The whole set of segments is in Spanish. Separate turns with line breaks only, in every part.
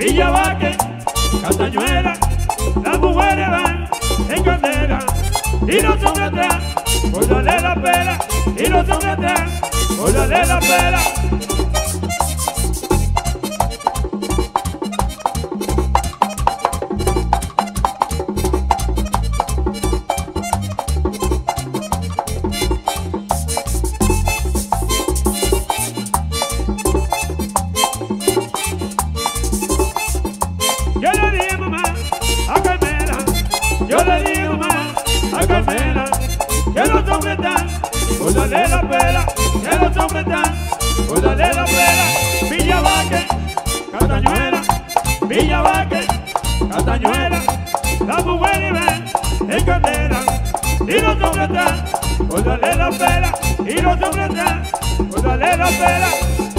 Villavaque, Castañuela, las mujeres van en candela y los hombres atrás, por darle la pela, y los hombres atrás, por darle la pela. Yo le dije mamá a Carmela, que los hombres están, cóllale la pela, que los hombres están, cóllale la pela, Villa Vaque, Castañuela, Villa Vaque, Castañuela, la mujer y ven en candela, y los hombres están, cóllale la pela, y los hombres están, cóllale la pela.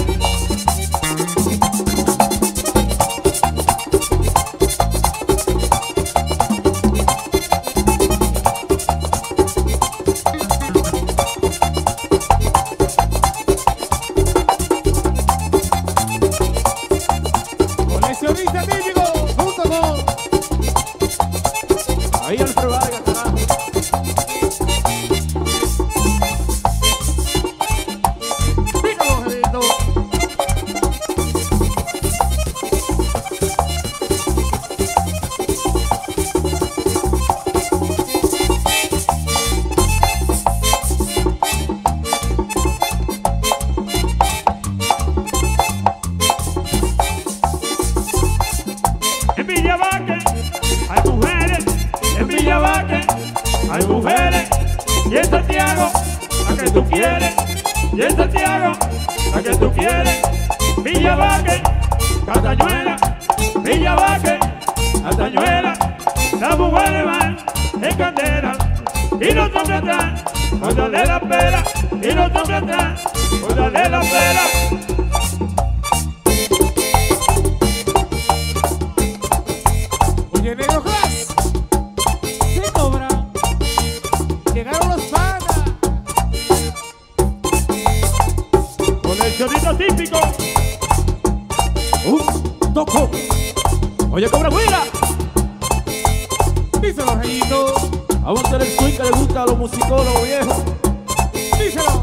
Hay mujeres, y en Santiago, la que tú quieres, y en Santiago, la que tú quieres, Villa Vaque, Castañuela, Villa Vaque, Castañuela, las mujeres van en candela, y los hombres atrás, cóllale la pela, y los hombres atrás, cóllale la pela. Sonido típico.
Un toco. Oye, cobra fuera.
Díselo, Reyito.
El swing que le gusta a los musicólogos viejos.
Díselo.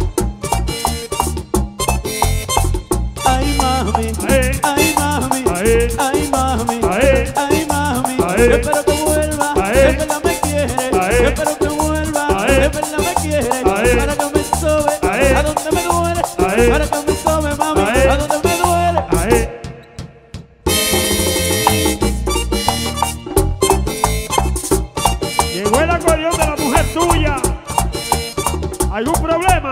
Ay, mami.
Ahí.
Ay, mami.
Ahí.
Ay, mami.
Ahí.
Ay, mami.
Ahí.
Yo espero que vuelva.
Ahí.
Es verdad me quiere.
Ahí.
Yo espero que vuelva.
Ahí.
Es verdad me
¿Algún problema?